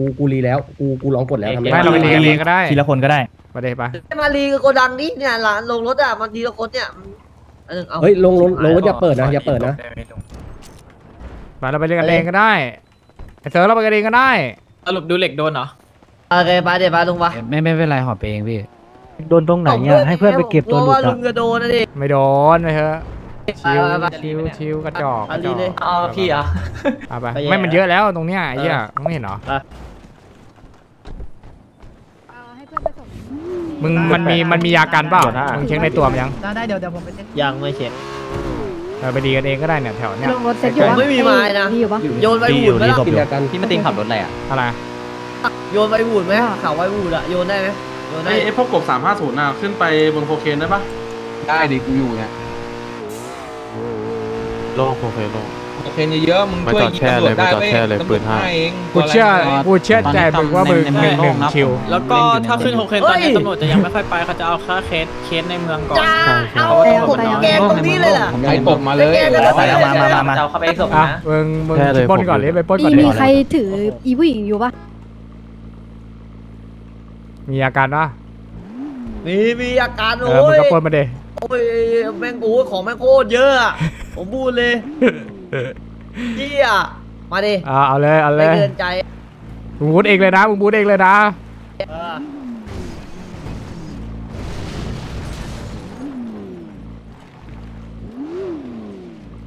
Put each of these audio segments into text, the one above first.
กูกูรีแล้ว กูกูลองกดแล้วทำไมไม่เราไปเรียนเองก็ได้ทีละคนก็ได้ไปเลยปะมารีกับโกดังนี่เนี่ยหลานลงรถอะมันทีละคนเนี่ยอันหนึงเอาเฮ้ยลงลงลงรถอย่าเปิดนะอย่าเปิดนะไปเราไปเรียนกันเองก็ได้ไอเซิร์ฟเราไปกันเองก็ได้สรุปดูเหล็กโดนเหรอโอเคไปเดี๋ยวไปลงมาไม่ไม่เป็นไรหอบไปเองพี่โดนตรงไหนอะให้เพื่อนไปเก็บตัวหลุดว่าลุอะงจะโดนนะดิไม่โดนไปเถอะ ชิวไปไปไปชิวชิวกระจอกกอัระนจนี้อกเลยเอาพี่เหรอะเอาไปไปแย่ไม่มันเยอะแล้วตรงเนี้ยไอ้เหี้ยไม่เห็นเหรอให้เพื่อนไปส่งมึงมันมีมันมียากันเปล่ามึงเช็คในตัวมันยังได้เดี๋ยวเดี๋ยวผมไปเช็คยังไม่เช็คเออไปดีกันเองก็ได้เนี่ยแถวเนี้ยลงรถเซ็ตอยู่ผมไม่มีไม้นะดีอยู่ปะโยนไปบูดไหมล่ะกินยากันพี่มาติงขับรถอะไรอะอะไรโยนไปบูดไหมข่าวไว้บูดอะโยนได้ไหมโยนได้ไอ้ไอ้พวกกบสามห้าศูนย์น่ะขึ้นไปบนโคเคนได้ปะได้ดิกูอยู่เนี่ย โล่งโอเคโล่ง โอเคเยอะๆมึงไม่ช่วยจอดยิงแช่ตำรเลวยจไม่ได้จอดเว้ยแช่เลยตำรปืวจนห้าให้เองกูเชื่อกูเชื่อใจมึงว่ามึงหนึ่งหนึ่งคิว แล้วก็ถ้าขึ้นโคเคนตอนนี้ตำรวจจะยังไม่ค่อยไปเขาจะเอาแค่เคสเคสในเมืองก่อนจ้าเอากดแกงตรงนี้เลยล่ะใครตบมาเลยแกก็ไปแล้วมามามามาจะเอาเข้าไปศพอะนะมึงมึงปล้นก่อนเลยไปปล้นก่มีอนเลมียใครถืออีผู้หญิงอยู่ปะมีอาการปะมีมีอาการเอโอ้อมึงยก็ปล้นมาเด โอ้ยแม่งโอ้ยของแม่งโคตรเยอะอะ ผมพูดเลยเจี้ยมาดิอ่าเอาเลยเอาเลไม่ยเกินใจมึงบูทเองเลยนะมึงบูทเองเลยนะเออ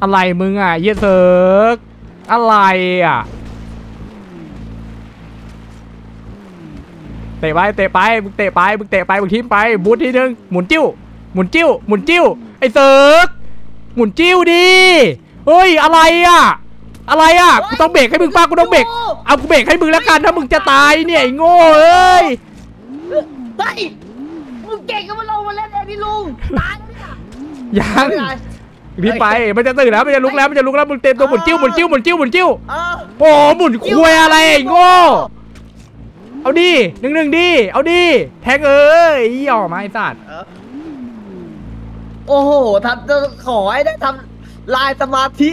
อะไรมึงอะเหี้ยเซิร์กอะไรอะเตะไปเตะไปมึงเตะไปมึงเตะไปมึงทิ้งไปบูททีนึงหมุนจิ้วหมุนจิ้วหมุนจิ้วไอ้เซิร์ก หมุนจิ้วดิเฮ้ยอะไรอะ อะไรอะ กูต้องเบรกให้มึงป้ากูต้องเบรก เอากูเบรกให้มึงแล้วกันถ้ามึงจะตายเนี่ยไอ้โง่เอ้ยเฮ้ยมึงเก่งก็มาลงมาเล่นเองนี่ลุง ตายแล้วเนี่ย ยังไม่เป็นไรพี่ไป มันจะตื่นแล้ว มันจะลุกแล้ว มันจะลุกแล้ว มึงเต็มตัวหมุนจิ้วหมุนจิ้วหมุนจิ้วหมุนจิ้วเออโอ้หมุนควยอะไรไอ้โง่ เอาดิหนึ่งหนึ่งดิ เอาดิ แทงเอ้ยอีออกมาไอ้สัตว์ โอ้โหทำจะขอให้ได้ทำลายสมาธิ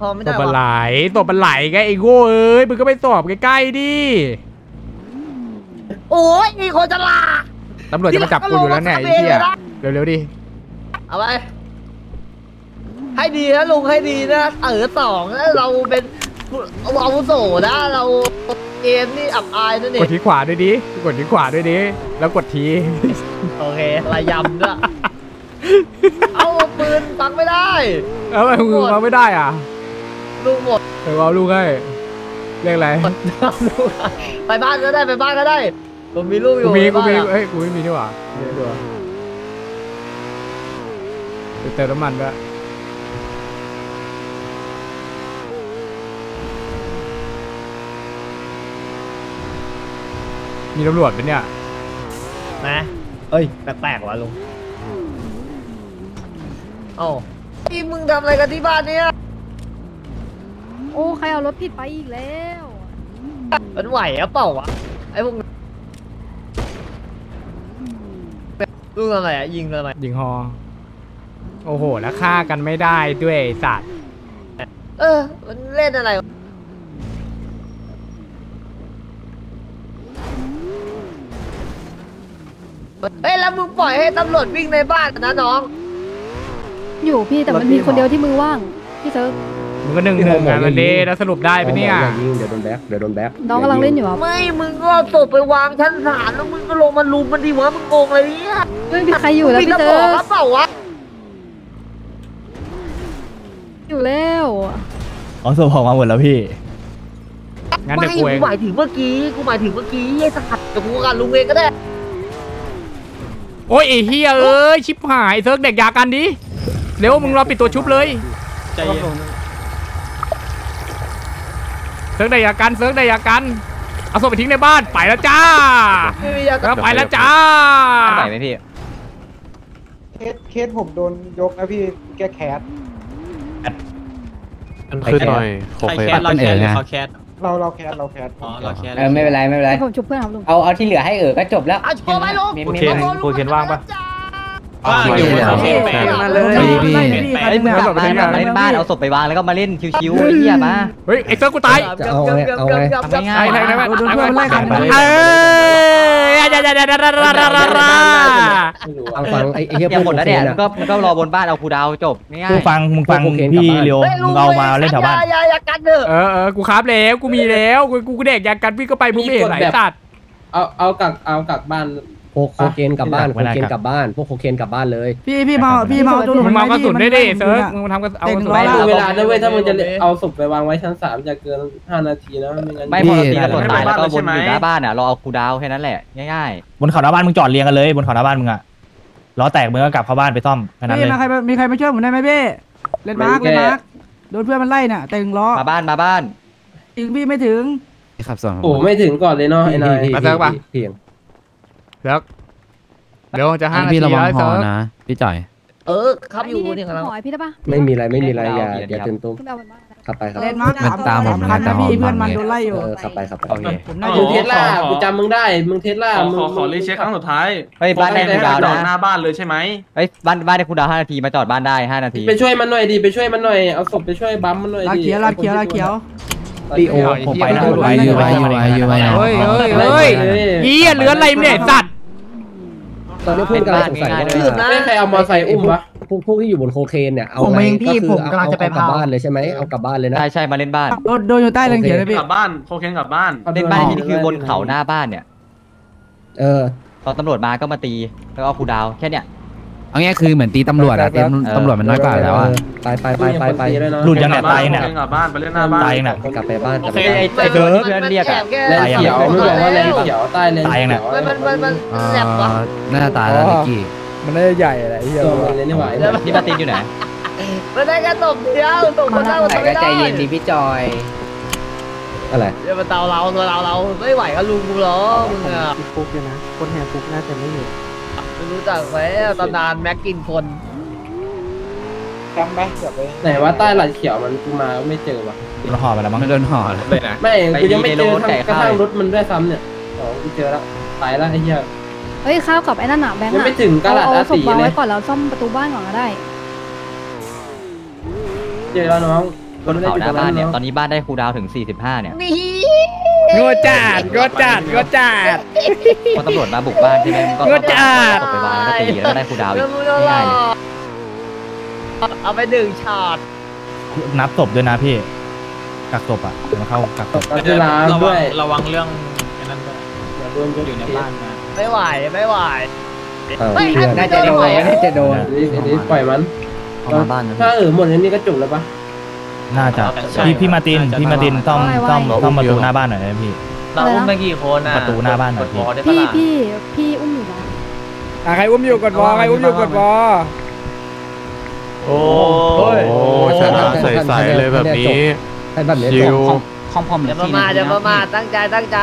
พอไม่ตัวได้บันไหลวะตัวบันไหลไงไอ้โง่เอ้ยมึงก็ไปสอบใกล้ๆดิโอ้ยมีคนจะลา ตำรวจจะมาจับกูอยู่แล้วเนี่ยไอ้เหี้ยเร็วๆดิ เอาไปให้ดีนะลุงให้ดีนะ เออสองแล้วเราเป็นอาวุโสนะเรา เกมนี่อับอายนะกนี่ดที่ขวาด้วยดิกดที่ขวาด้วยดิแล้วกดที โอเคระยำด้วยเอาปืนฟังไม่ได้แล้วทำไมมึงมาไม่ได้อะลุงหมดเออเอาลูกให้เรียกอะไรไปบ้านก็ได้ไปบ้านก็ได้ผมมีลูกอกูยู่มีกูมีบ้านอะเอ้ยกูไม่มีนี่หว่าเดี๋ยวดูไปเติมน้ำมันด้วย มีตำรวจเป็นเนี่ย นะ เอ้ย แปลกๆว่ะลุงเอ้าที่มึงทำอะไรกันที่บ้านเนี่ยโอ้ ใครเอารถผิดไปอีกแล้ว มันไหวอะเปล่าวะ ไอ้พวกนั้นลูกอะไรอะยิงทำไมยิงฮอ โอ้โห แล้วฆ่ากันไม่ได้ด้วยไอ้สัตว์ เออ มันเล่นอะไรวะ เฮ้ยแล้วมึงปล่อยให้ตำรวจวิ่งในบ้านนะน้อง อยู่พี่แต่มันมีคนเดียวที่มือว่าง พี่เซิร์ฟมึงก็หนึ่งหนึ่งกันดีแล้วสรุปได้ปะเนี่ยอายิงเดี๋ยวโดนแบ็คเดี๋ยวโดนแบ็คน้องกำลังเล่นอยู่ครับไม่มึงก็เอาศพไปวางชั้นศาลแล้วมึงก็ลงมาลุมมันดีวะมึงโกงอะไรเนี่ยไม่มีใครอยู่แล้วมีพี่ตะเซิบอร์กฟครับเปล่าวะอยู่แล้วอ๋อส่งของมาหมดแล้วพี่งั้นไม่เดี๋ยวกูเองกูหมายถึงเมื่อกี้กูหมายถึงเมื่อกี้ไอ้สัตว์กับกูกันลุงเองก็ได้ โอ้ยไอ้เฮียเอ้ยชิบหายเซิร์กเด็กยากันดิเร็วมึงรอปิดตัวชุบเลยใจเย็นเซิร์กเด็กยากันเซิร์กเด็กยากันเอาศพไปทิ้งในบ้านไปแล้วจ้าไม่มียาแล้วไปแล้วจ้าไหนไหมพี่เคสเคสผมโดนยกนะพี่แก้แคสมันขึ้นหน่อยโอใครเคแคสเราแคสหรือเขาแคส เราเราแคสเราแคสอ๋อเราแคสเออไม่เป็นไรไม่เป็นไรให้ผมชุบเพื่อนครับลุง เอาเอาที่เหลือให้เออก็จบแล้วเอาโชว์ไปลุงมีโอเค มี โอเคว่างปะ ว่าอยู่บนโคเคนแปดมาเลยพี่ไอ้ยมึงกลับมามาเล่นบ้านเอาศพไปวางแล้วก็มาเล่นชิวๆไอ้เหี้ยมาเฮ้ยไอ้เซิร์ฟกูตายจะเอาไงเอาไงทำง่ายไอ้ไอ้ไอ้ไอ้โดนเพื่อนไล่กันเอ้ยอย่าอย่าอย่าอย่าอย่าอย่าอย่าเอาฟังไอ้ไอ้เหี้ยๆอย่าหมดแล้วเนี่ยพมึวงก็มึงก็รอบนบ้านเอาคูดาวจบง่ายมึงฟังมึงฟังพวกโคเคนพี่กลับบ้านเลียวฮ้ยมึงเอามาเล่นแถวบ้านอย่าอย่ากันเถอะเออเออกูครับแล้วกูมีแล้วกูกูเด็กอยากกันพี่ก็ไปมึงไม่เห็นไหนตัดเอาเอากักเอากักบ้าน พวกโคเคนกลับบ้านโคไม่ได้เคนครับกลับบ้านพวกโคเคนกลับบ้านเลยพี่พี่มาพี่มาเอาตัวหลุมึงมมากระสุนได้ดิเซิร์ฟมึงทำกระเอากระสุนเต็มร้อยดูเวลาด้วยเว้ยถ้ามึงจะเอาศพไปวางไว้ชั้นสามจะเกินห้านาทีนะไม่งั้นๆไม่พอเราตีแล้วกดตายแล้วก็วนอยู่หน้าบ้านอะรอเอาคูดาวแค่นั้นแหละง่ายบนเขาหน้าบ้านมึงจอดเรียงกันเลยบนเขาหน้าบ้านมึงอะล้อแตกมึงก็กลับเข้าบ้านไปซ่อมแค่นั้นเลพี่ยมาใครมีใครมาช่วยผมได้ไหมพี่เล่นมาร์กเล่นมาร์กโดนเพื่อนมันไล่น่ะแต่งล้อๆมาบ้านมาบ้านถึงพี่ไม่ถึงโอ้ไม่ถึงก่อนเลยเนาะไอ้นายพี่มาเซิร์ฟปะพี่เพียง เซิร์ฟเดี๋ยวจะห้านาทีแล้วเซิร์ฟพี่จ่อยเออครับอยู่เนี่ยกำลังหอยพี่ได้ปะไม่มีอะไรไม่มีอะไรอย่าอย่าตื่นตุ้มขึ้นไปเอาบนบ้านนะ ขับไปครับ เล่นมาร์กมันตามผมคันตานะมผมพี่เพื่อนมันโดนไล่อยู่ เออขับไปขับไปโอเคผมน่ามึจะงเทสลากูจำมึงได้ มึงเทสลา ขอมึงขอขอรีเช็คครั้งสุดท้ายเฮ้ยบ้านได้คูดาวจอดหนะน้าบ้านเลยใช่ไหมเฮ้ยบ้านบ้านได้คูดาวห้านาทีมาจอดบ้านได้ห้านาทีไปช่วยมันหน่อยดิ ไปช่วยมันหน่อย เอาศพไปช่วยบัมมันหน่อยลาดิเขียวลาเขียวลาเขียวลีโอ ผมไปนะไปอยู่ไปอยู่ไปอยู่ไปอยู่เฮ้ยเฮ้ยเฮ้ย เฮียเหลืออะไรเนี่ยสัตว์ ตอนนี้เพื่อนกำลังสงสัยว่าตื่นนะ ไม่ใครเอามอไซค์อุ้มวะพวกพวกที่อยู่บนโคเคนเนี่ยเอาผมไงเองพี่ก็คือผมกำลังจะไปเอากลับเผา บ้านเลยใช่ไหมเอากลับบ้านเลยนะ ใช่ใช่มาเล่นบ้าน โดนโดนอยู่ใต้รังเขียวเลยพี่ กลับบ้านโคเคนกลับบ้าน เล่นบ้านที่นี่คือบนเขาหน้าบ้านเนี่ย เออ ตอนตำรวจมาก็มาตี แล้วก็เอาคูดาวแค่เนี้ย เอาง่ายคือเหมือนตีตำรวจอะตีตำรวจมันน้อยกว่าแล้วอะไปไปไปไปไปหลุดยังเนี่ยตายยังเนี่ยโคเกลับบ้านไปเล่นหน้าบ้านตายยังเนี่ยกลับไปบ้านกโอลับเคไปบ้านไอ้ไอ้เซิร์ฟเพื่อนเรียกอะแลนเขียวไม่บอกว่าแลนเขียวใต้แลนตายยังเนี่ยเขียวมันมันมันมันแสบวะน่าจะตายแล้วนิกกี้มันน่าจะใหญ่แหละเฮียตัวมันเลยนี่หว่านี่มาตีนอยู่ไหนมันได้แค่ตบเดียวตบคนได้คนไม่ได้ใจเย็นดีพี่จอยอะไรเดี๋ยวมาเตาเราตัวเราเราไม่ไหวก็ลุงกูหรอมึงอะฟุกอยู่นะคนแห่ฟุกน่าจะไม่อยู่ ไม่รู้จักไหมตำนานแม็กกินคนจำไหมเดี๋ยวไปไหนว่าใต้หลังเขียวมันกูมาไม่เจอวะโดนห่อไปแล้วมั้งไม่โดนห่อเลยนะไม่กูยังไม่เจอทางกระทั่งรถมันด้วยซ้ำเนี่ยอ๋อกูเจอแล้วตายแล้วไอ้เหี้ยเฮ้ยข้าวกับไอ้นั่นหนาแบงค์ยังอะไม่ถึงกะเอาหลาดเอาอาศพตีวางเลไว้ยก่อนแล้วซ่อมประตูบ้านก่อนก็ได้เจอแล้วน้องบนเขาหน้าบ้านเนี่ยตอนนี้บ้านได้คูดาวถึง 45 เนี่ยนี่ งวจัดงวจัดงวจัดพอตำรวจมาบุกบ้านใช่ไหมมันก็งวดจัดตบไปวางแล้วก็ตีแล้วก็ได้คูดาวอีเรื่กองมึงเรื่องง่ายๆเลยเอาไปดึงช็อตนับศพด้วยนะพี่กักศพอะเดี๋ยวมาเข้ากักศพกับเวลาระวัด้วงยระวังเรื่องไอ้นั่นด้วยอย่าโดนอยู่ในบ้านนะไม่ไหวไม่ไหวเออไม่เพื่อนน่าจะโดนน่าจะโดนนี่นี่ปล่อยมันเอามาบ้านนะถ้าเออหมดอันนี้ก็จบแล้วปะ น่าจะพี่พี่มาร์ตินพี่มาร์ตินซ่อมซ่อมซ่อมประตูหน้าบ้านหน่อยนะพี่ เราอุ้มไปกี่ประตูหน้าบ้านหน่อยพี่พี่พี่พี่อุ้มอยู่นะอะใครอุ้มอยู่กดวอใครอุ้มอยู่กดวอโอ้โหชนะใสๆเลยแบบนี้ ให้แบบนี้ชิจวบอย่าประมาทอย่าประมาทตั้งใจตั้งใจ